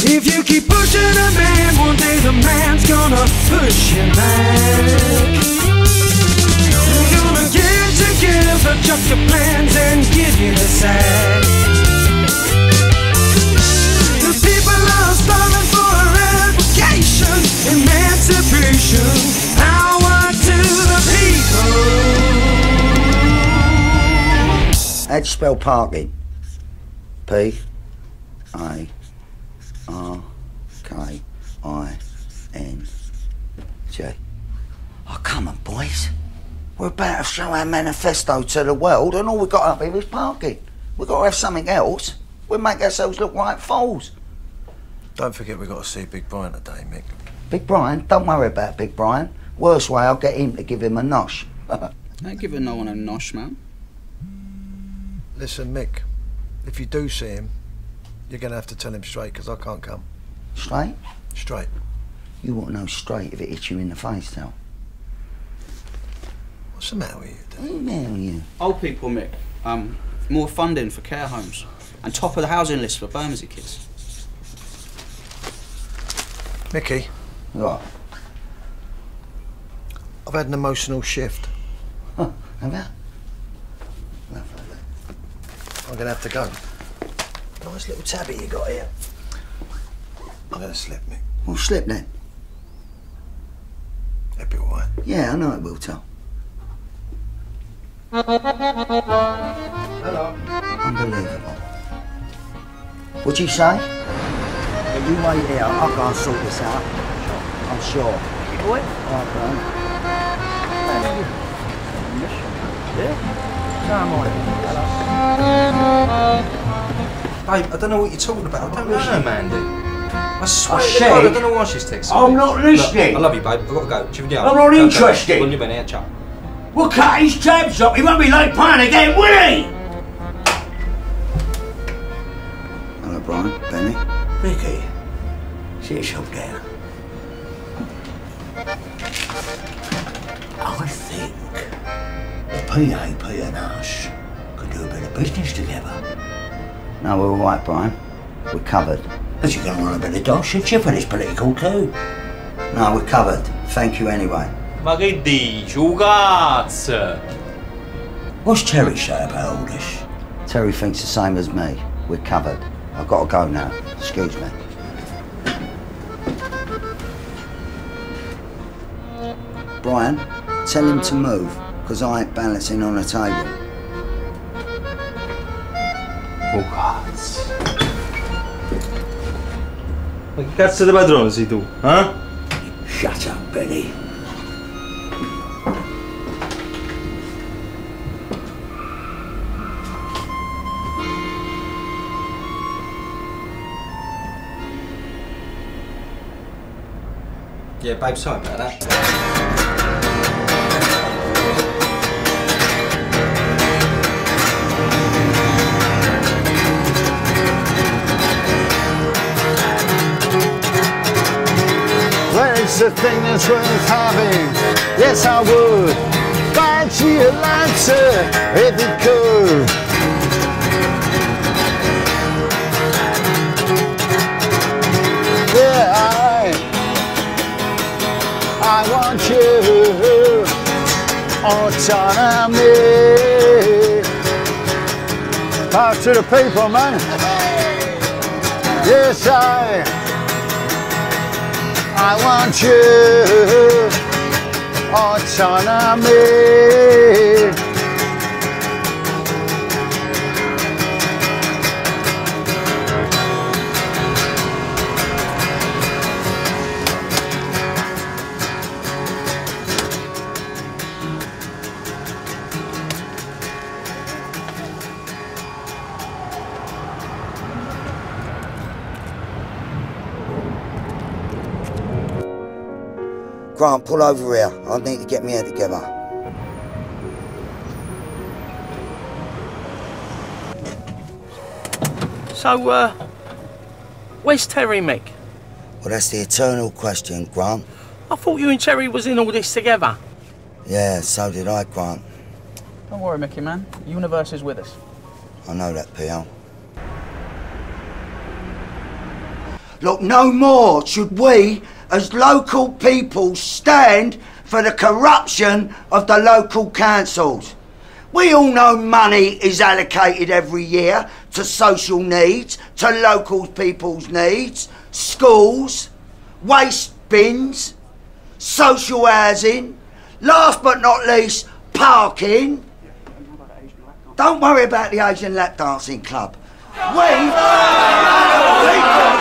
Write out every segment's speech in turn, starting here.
If you keep pushing a man, one day the man's gonna push you back. You're gonna get together, chuck your plans, and give you the sack. The people are starving for eradication, emancipation, power to the people. You spell parking? P A R K I N G. Oh, come on, boys. We're about to show our manifesto to the world, and all we've got up here is parking. We've got to have something else. We'll make ourselves look like fools. Don't forget we've got to see Big Brian today, Mick. Big Brian, don't worry about Big Brian. Worst way, I'll get him to give him a nosh. Ain't giving no one a nosh, man. Listen, Mick, if you do see him, you're going to have to tell him straight, because I can't come. Straight? Straight. You won't know straight if it hits you in the face, though. What's the matter with you? Who the hell are you? Old people, Mick. Um, more funding for care homes. And top of the housing list for Bermondsey kids. Mickey, What? I've had an emotional shift. Huh? Have you? I'm going to have to go. Nice little tabby you got here. I'm going to slip, Mick. Well, slip then. That'd be all right. Yeah, I know it will, Tom. Hello. Unbelievable. What'd you say? Yeah, you wait here. I'll go and sort this out. I'm sure. Boy? All right, Brian. Yeah? So am I. Babe, I don't know what you're talking about. I don't No, know, no, Mandy. I swear I to said- God, I don't know why she's texting I'm me. not Look, listening. I love you, babe. I've got to go. Ci vediamo. I'm not Ciao, ciao. interested. Voglio bene, ciao. We'll cut his tabs up. He won't be late paying again, will he? Hello, Brian. Benny. Mickey, sit yourself down. I think the PAP and us could do a bit of business together. No, we're all right, Brian. We're covered. But you're going to run a bit of dog shit for this political coup. No, we're covered. Thank you anyway. Ma che dici? Un cazzo! What's Terry say about all this? Terry thinks the same as me. We're covered. I've got to go now. Excuse me. Brian, tell him to move, because I ain't balancing on a table. Oh, cazzo. Ma che cazzo di padrone sei tu, eh? Shut up, Benny. Yeah, babe, sorry about that. a thing that's worth having? Yes, I would. Buy you a Lancer if it could. Yeah, I, I want you. Autonomy. Power to the people, man. Yes, I. I want you oh, autonomy. Grant, pull over here. I need to get my head together. So, uh, where's Terry, Mick? Well, that's the eternal question, Grant. I thought you and Terry was in all this together. Yeah, so did I, Grant. Don't worry, Mickey, man. Universe is with us. I know that, PL. Look, no more should we, as local people, stand for the corruption of the local councils. We all know money is allocated every year to social needs, to local people's needs, schools, waste bins, social housing, last but not least, parking. Don't worry about the Asian lap dancing club. We. So what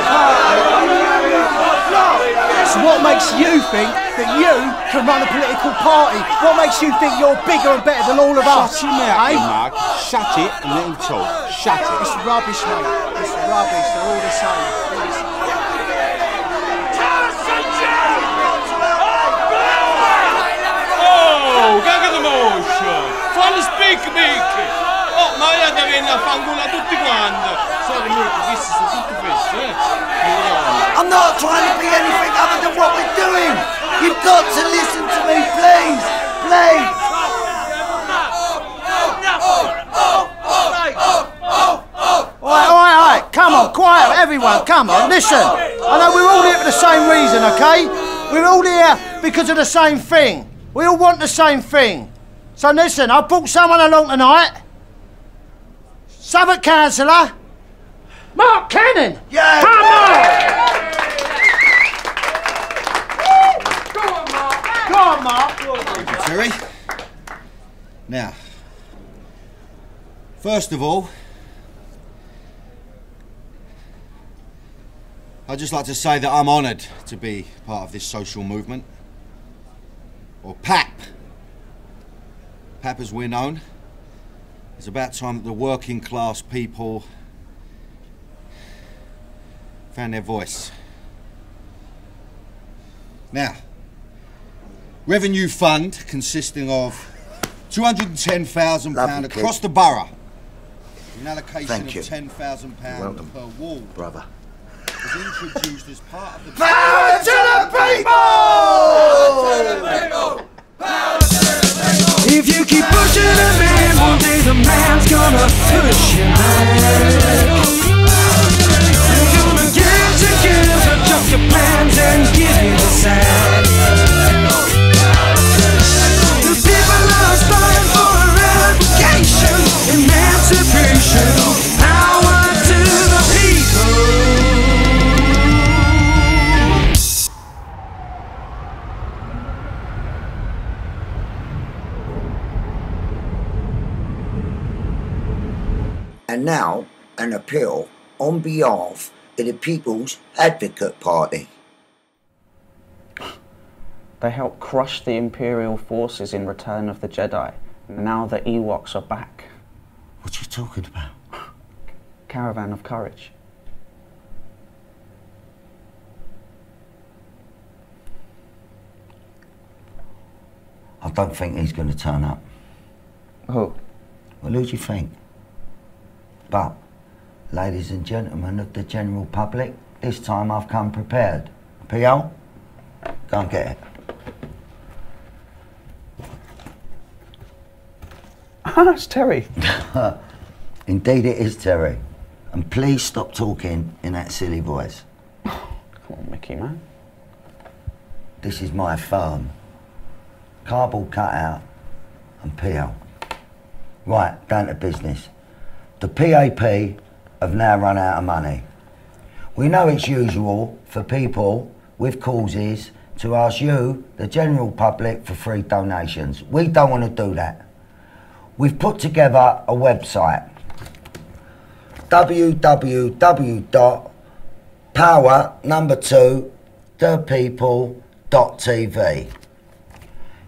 makes you think that you can run a political party? What makes you think you're bigger and better than all of us? Shut your mouth, eh? Mark. Shut it and let him talk. Shut it. It's rubbish, mate. It's rubbish. They're all the same. All the same. Oh, caga di moscio! Falli speak, Mickey! Oh, ma io da venire a fanculo a tutti quanti! Sorry, Mickey, questi sono tutti questi, eh? Migliori. I'm not trying to be anything other than what we're doing. You've got to listen to me, please. Please. All right, all right, all right. Come on, quiet, everyone. Come on, listen. I know we're all here for the same reason, okay? We're all here because of the same thing. We all want the same thing. So listen, I brought someone along tonight. Southwark Councillor, Mark Cannon. Yeah. Come on. On, Mark. Terry. Now, first of all, I'd just like to say that I'm honoured to be part of this social movement, or PAP. PAP as we're known. It's about time that the working class people found their voice. Now, revenue fund consisting of £210,000 Lovely, kid. across the borough. An allocation Thank you. of £10,000 per wall Brother. was introduced as part of the Power to the people! If now, an appeal on behalf of the People's Advocate Party. They helped crush the Imperial forces in Return of the Jedi. Now the Ewoks are back. What are you talking about? Caravan of Courage. I don't think he's going to turn up. Who? Well, who do you think? But, ladies and gentlemen of the general public, this time I've come prepared. P.O., go and get it. Ah, it's Terry. Indeed, it is Terry. And please stop talking in that silly voice. Come on, Mickey, man. This is my firm. Cardboard cutout and PL. Right, down to business. The PAP have now run out of money. We know it's usual for people with causes to ask you, the general public, for free donations. We don't want to do that. We've put together a website www.power number two thepeople.tv.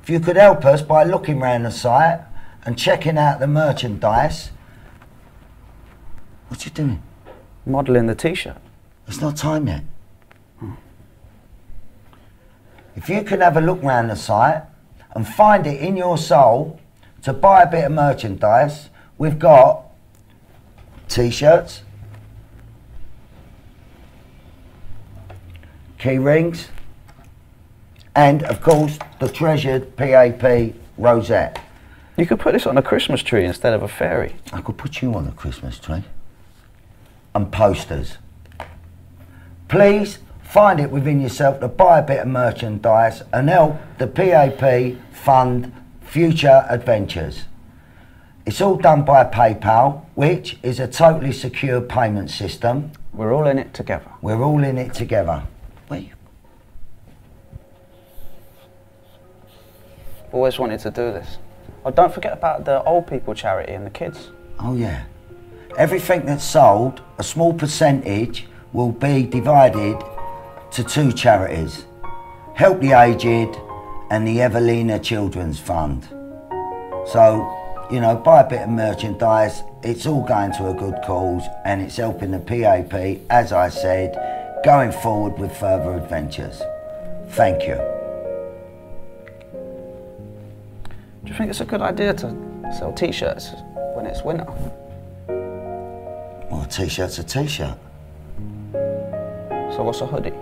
If you could help us by looking around the site and checking out the merchandise. What you doing? Modelling the t-shirt. It's not time yet. If you can have a look round the site and find it in your soul to buy a bit of merchandise, we've got t-shirts, key rings, and of course the treasured PAP rosette. You could put this on a Christmas tree instead of a fairy. I could put you on a Christmas tree. And posters. Please find it within yourself to buy a bit of merchandise and help the PAP fund future adventures. It's all done by PayPal, which is a totally secure payment system. We're all in it together. We're all in it together. You- Always wanted to do this. Oh, don't forget about the old people charity and the kids. Oh, yeah. Everything that's sold, a small percentage will be divided to two charities Help the Aged and the Evelina Children's Fund. So, you know, buy a bit of merchandise, it's all going to a good cause and it's helping the PAP, as I said, going forward with further adventures. Thank you. Do you think it's a good idea to sell t-shirts when it's winter? Well, a t shirt's a t shirt. So what's a hoodie?